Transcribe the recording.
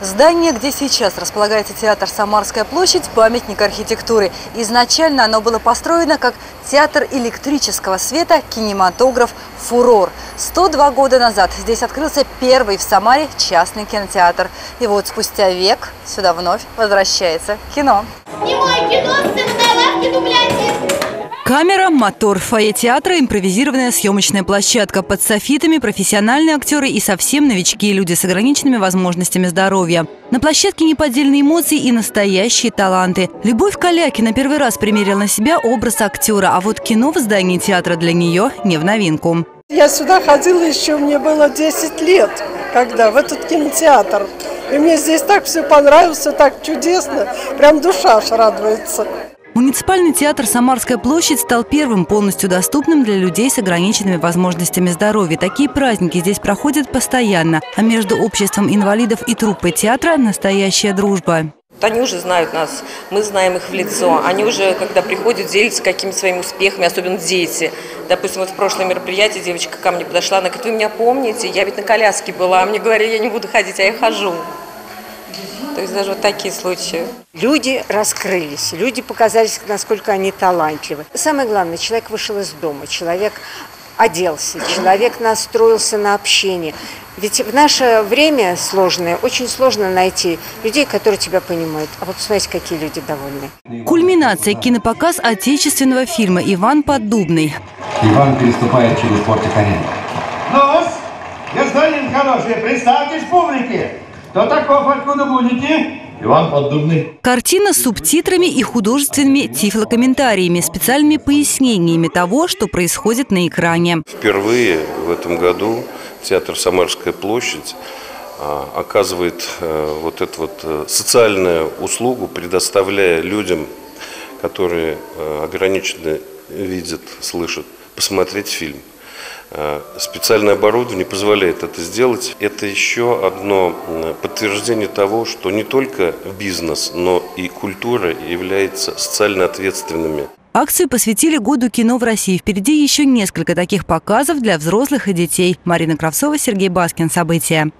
Здание, где сейчас располагается театр «Самарская площадь» – памятник архитектуры. Изначально оно было построено как театр электрического света, кинематограф «Фурор». 102 года назад здесь открылся первый в Самаре частный кинотеатр. И вот спустя век сюда вновь возвращается кино. Снимай кино. Камера, мотор, фойе театра, импровизированная съемочная площадка. Под софитами профессиональные актеры и совсем новички, люди с ограниченными возможностями здоровья. На площадке неподдельные эмоции и настоящие таланты. Любовь Калякина первый раз примерила на себя образ актера, а вот кино в здании театра для нее не в новинку. Я сюда ходила еще, мне было 10 лет, когда в этот кинотеатр. И мне здесь так все понравилось, так чудесно, прям душа аж радуется. Муниципальный театр «Самарская площадь» стал первым полностью доступным для людей с ограниченными возможностями здоровья. Такие праздники здесь проходят постоянно, а между обществом инвалидов и труппой театра – настоящая дружба. Они уже знают нас, мы знаем их в лицо. Они уже, когда приходят, делятся какими-то своими успехами, особенно дети. Допустим, вот в прошлое мероприятие девочка ко мне подошла, она говорит, вы меня помните? Я ведь на коляске была, мне говорили, я не буду ходить, а я хожу. То есть даже вот такие случаи. Люди раскрылись, люди показались, насколько они талантливы. Самое главное, человек вышел из дома, человек оделся, человек настроился на общение. Ведь в наше время сложное, очень сложно найти людей, которые тебя понимают. А вот посмотрите, какие люди довольны. Кульминация – кинопоказ отечественного фильма «Иван Поддубный». Иван переступает через бортик арены. Ну, господин хороший, представьтесь публике. Кто таков, откуда будете? Иван Поддубный. Картина с субтитрами и художественными тифлокомментариями, специальными пояснениями того, что происходит на экране. Впервые в этом году театр «Самарская площадь» а, оказывает э, вот эту вот э, социальную услугу, предоставляя людям, которые э, ограниченно видят, слышат, посмотреть фильм. Э, специальное оборудование позволяет это сделать. Это еще одно подтверждение того, что не только бизнес, но и культура являются социально ответственными. Акцию посвятили году кино в России. Впереди еще несколько таких показов для взрослых и детей. Марина Кравцова, Сергей Баскин. События.